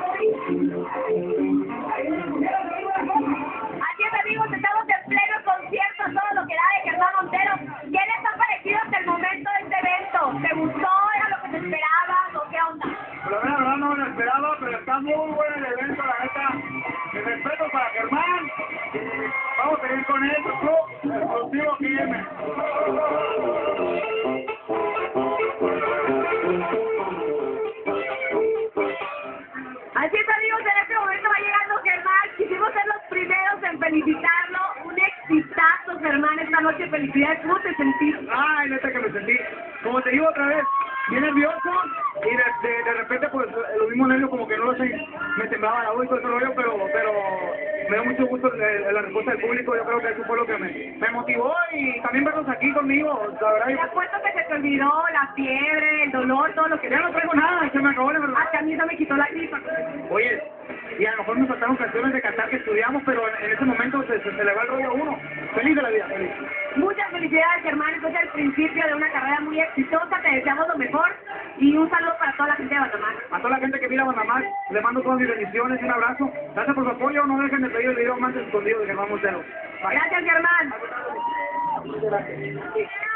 Así es, amigos, estamos en pleno concierto, todo lo que da de Germán Montero. ¿Qué les ha parecido hasta el momento de este evento? ¿Te gustó? ¿Era lo que te esperabas o qué onda? Pero la verdad no me lo esperaba, pero está muy bueno el evento, la neta. Mi respeto para Germán. Vamos a seguir con él, Así es amigos, en este momento va llegando Germán. Quisimos ser los primeros en felicitarlo. Un exitazo, Germán, esta noche. Felicidades. ¿Cómo te sentiste? Ay, neta que me sentí. Como te digo otra vez, bien nervioso. Y de, de, de repente, pues, lo mismo nervios como que no lo sé. Me temblaba la voz y todo ese rollo, pero, pero me da mucho gusto la, la respuesta del público. Yo creo que eso fue lo que me, me motivó y también verlos aquí conmigo. La verdad. Te apuesto que se te olvidó la fiebre, el dolor, todo lo que... Ya no traigo nada, se me acabó la verdad. Ah, Hasta a mí ya me quitó la gripa canciones de cantar que estudiamos, pero en, en ese momento se, se, se le va el rollo a uno. Feliz de la vida, feliz. Muchas felicidades, Germán. Esto es el principio de una carrera muy exitosa. Te deseamos lo mejor y un saludo para toda la gente de Guatemala. A toda la gente que mira Panamá, le mando todas mis bendiciones y un abrazo. Gracias por su apoyo, no dejen de pedir el video más escondido de Germán Montero. Gracias, Germán. Gracias.